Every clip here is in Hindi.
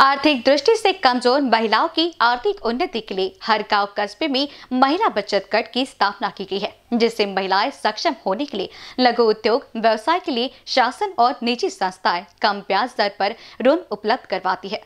आर्थिक दृष्टि से कमज़ोर महिलाओं की आर्थिक उन्नति के लिए हर गाँव कस्बे में महिला बचत कट की स्थापना की गई है, जिससे महिलाएँ सक्षम होने के लिए लघु उद्योग, व्यवसाय के लिए शासन और निजी संस्थाएँ कम ब्याज दर पर ऋण उपलब्ध करवाती है।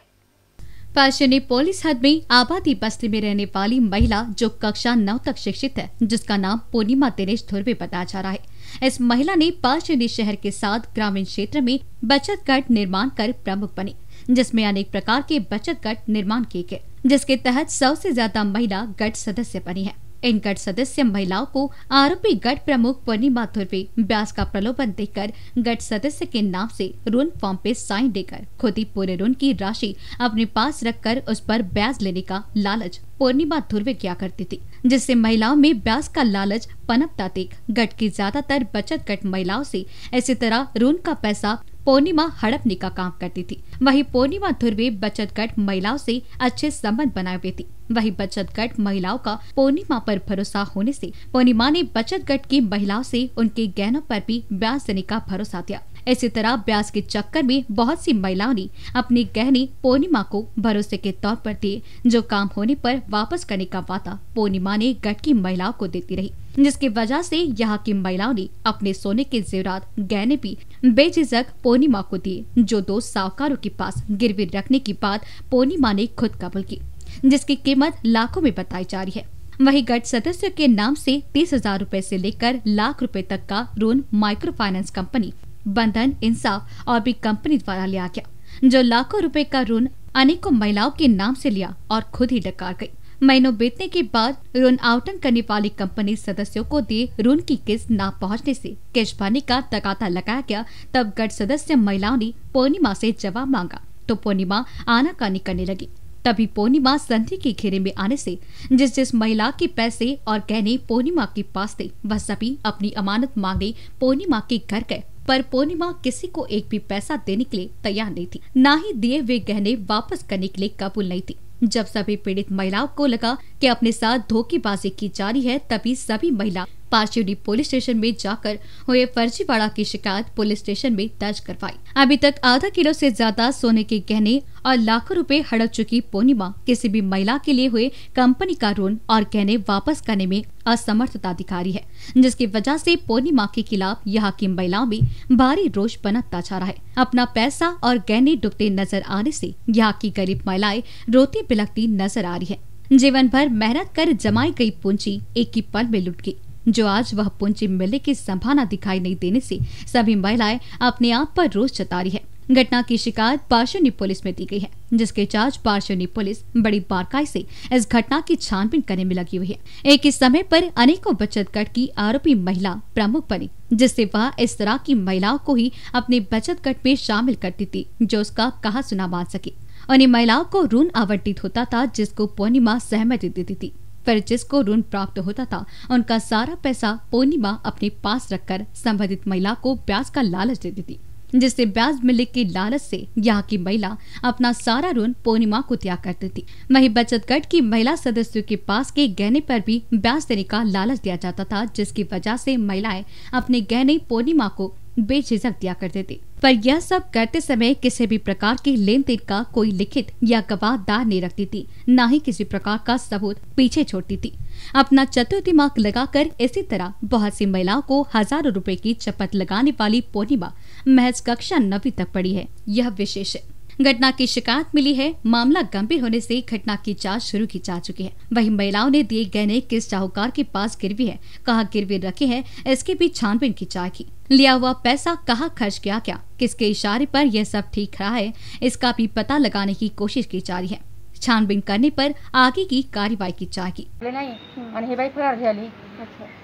पार्श्वनी पोलिस हद में आबादी बस्ती में रहने वाली महिला जो कक्षा नौ तक शिक्षित है, जिसका नाम पूर्णिमा दिनेश धुर्वे बताया जा रहा है। इस महिला ने पार्श्वनी शहर के साथ ग्रामीण क्षेत्र में बचत कट निर्माण कर प्रमुख बनी। जिसमें अनेक प्रकार के बचत गट निर्माण किए गए, जिसके तहत सौ से ज़्यादा महिला गट सदस्य बनी है। इन गट सदस्य महिलाओं को आरोपी गट प्रमुख पूर्णिमा धुर्वे ब्याज का प्रलोभन देकर गट सदस्य के नाम से ऋण फॉर्म पे साइन देकर खुद ही पूरे ऋण की राशि अपने पास रखकर उस पर ब्याज लेने का लालच पूर्णिमा धुर्वे किया करती थी, जिससे महिलाओं में ब्याज का लालच पनपता देख गट की ज़्यादातर बचत गट महिलाओं से इसी तरह ऋण का पैसा पूर्णिमा हड़पने का काम करती थी। वही पूर्णिमा ध्रुवे बचत गट महिलाओं से अच्छे संबंध बनाए हुए थी। वही बचत गट महिलाओं का पूर्णिमा पर भरोसा होने से पूर्णिमा ने बचत गट की महिलाओं से उनके गहनों पर भी ब्याज देने का भरोसा दिया। इसी तरह ब्याज के चक्कर में बहुत सी महिलाओं ने अपने गहने पूर्णिमा को भरोसे के तौर पर दिए, जो काम होने पर वापस करने का वादा पूर्णिमा ने गट की महिलाओं को देती रही, जिसकी वजह से यहाँ की महिलाओं ने अपने सोने के जेवरात, गहने भी बेझिझक पूर्णिमा को दिए जो दो साहूकारों के पास गिरवी रखने की बात पूर्णिमा ने खुद कबल की, जिसकी कीमत लाखों में बताई जा रही है। वही गट सदस्य के नाम से तीस हज़ार रूपए ऐसी लेकर लाख रुपए तक का ऋण माइक्रो फाइनेंस कंपनी, बंधन, इंसाफ और भी कंपनी द्वारा लिया गया, जो लाखों रुपए का ऋण अनेकों महिलाओं के नाम से लिया और खुद ही डकार गई। महीनों बीतने के बाद ऋण आवटन करने वाली कंपनी सदस्यों को दिए ऋण की किस्त न पहुँचने से किस्त भरने का तकाता लगाया गया, तब गठ सदस्य महिलाओं ने पूर्णिमा से जवाब मांगा तो पूर्णिमा आनाकानी करने लगी। तभी पूर्णिमा संधि के घेरे में आने से जिस जिस महिला के पैसे और गहने पूर्णिमा के पास थे, वह सभी अपनी अमानत मांगने पूर्णिमा के घर गए। पर पूर्णिमा किसी को एक भी पैसा देने के लिए तैयार नहीं थी। न ही दिए हुए गहने वापस करने के लिए कबूल नहीं थी। जब सभी पीड़ित महिलाओं को लगा कि अपने साथ धोखेबाजी की जा रही है, तभी सभी महिला पारशिवनी पुलिस स्टेशन में जाकर हुए फर्जीवाड़ा की शिकायत पुलिस स्टेशन में दर्ज करवाई। अभी तक आधा किलो से ज़्यादा सोने के गहने और लाखों रुपए हड़प चुकी पूर्णिमा किसी भी महिला के लिए हुए कंपनी का ऋण और गहने वापस करने में असमर्थता दिखा रही है, जिसकी वजह से पूर्णिमा के खिलाफ यहाँ की महिलाओं में भारी रोष बनता जा रहा है। अपना पैसा और गहने डूबते नज़र आने से यहाँ की गरीब महिलाएँ रोती बिलकती नज़र आ रही है। जीवन भर मेहनत कर जमाई गई पूंजी एक ही पल में लुट गई। जो आज वह पूंजी मिलने की संभावना दिखाई नहीं देने से सभी महिलाएँ अपने आप पर रोष जता रही है। घटना की शिकायत पार्श्वनी पुलिस में दी गई है, जिसके चार्ज पार्श्वनी पुलिस बड़ी बारकाई से इस घटना की छानबीन करने में लगी हुई है। एक ही समय पर अनेकों बचत गट की आरोपी महिला प्रमुख बनी, जिससे वह इस तरह की महिलाओं को ही अपने बचत गट में शामिल करती थी जो उसका कहा सुना मान सके। उन्हें महिलाओं को ऋण आवंटित होता था, जिसको पूर्णिमा सहमति देती थी। पर जिसको ऋण प्राप्त होता था। उनका सारा पैसा पूर्णिमा अपने पास रखकर संबंधित महिला को ब्याज का लालच देती थी, जिससे ब्याज मिलने की लालच से यहाँ की महिला अपना सारा ऋण पूर्णिमा को त्याग करती थी वही बचत गट की महिला सदस्यों के पास के गहने पर भी ब्याज देने का लालच दिया जाता था, जिसकी वजह से महिलाएँ अपने गहने पूर्णिमा को बेझिझक दिया करते थे पर यह सब करते समय किसी भी प्रकार के लेन देन का कोई लिखित या गवाह गवाहदार नहीं रखती थी, न ही किसी प्रकार का सबूत पीछे छोड़ती थी। अपना चतुर दिमाग लगाकर इसी तरह बहुत सी महिलाओं को हज़ारों रुपए की चपत लगाने वाली पूर्णिमा महज कक्षा नवी तक पड़ी है। यह विशेष है। घटना की शिकायत मिली है। मामला गंभीर होने से घटना की जाँच शुरू की जा चुकी है। वही महिलाओं ने दिए गहने किस चाहूकार के पास गिरवी है। कहा गिरवी रखे है इसकी भी छानबीन की जाएगी लिया हुआ पैसा कहाँ खर्च किया क्या किसके इशारे पर यह सब ठीक रहा है? इसका भी पता लगाने की कोशिश की जा रही है। छानबीन करने पर आगे की कार्यवाही की जाएगी। आणि हे बाई फरार झाली।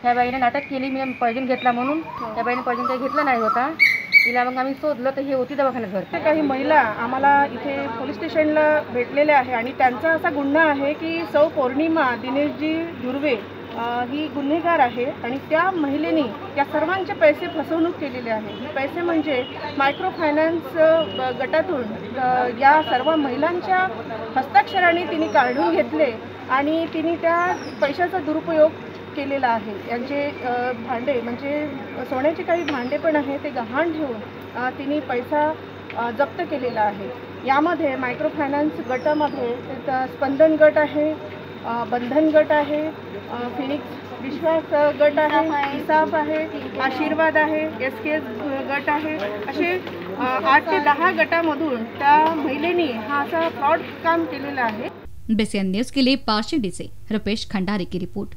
ह्या बाईने नाटक केली मी पॉयझन घेतला म्हणून. त्या बाईने पॉयझन काही घेतला नाही होता. तिला मग आम्ही शोधलं तर हे होती दवाखान्यात भरती. काही महिला आम्हाला इथे पोलीस स्टेशनला भेटलेल्या आहे आणि त्यांचा असा गुन्हा आहे की सौ पौर्णिमा दिनेशजी धुर्वे ही गुन्हेगार आहे आणि त्या महिलेने या सर्वांचे पैसे फसवणूक केलेले आहे. हे पैसे म्हणजे मायक्रो फायनान्स गटातून या सर्व महिलांच्या हस्ताक्षराने तिने काढून घेतले आणि तिने त्या पैशाचा दुरुपयोग केलेला आहे. यांचे भांडे म्हणजे सोन्याचे काही भांडे पण आहे ते गहाण ठेवून तिने पैसा जप्त केलेला आहे. यामध्ये मायक्रो फायनान्स गटामध्ये स्पंदन गट आहे बंधन गट आहे फिनिक्स विश्वास गट आहे इसाफ आहे आशीर्वाद आहे एस के एस गट आहे. असे आठ ते दहा गटामधून त्या महिलेनी हा असा फ्रॉड काम केलेला आहे. बेसियन न्यूज के लिए पार्शिडी से रुपेश खंडारी की रिपोर्ट.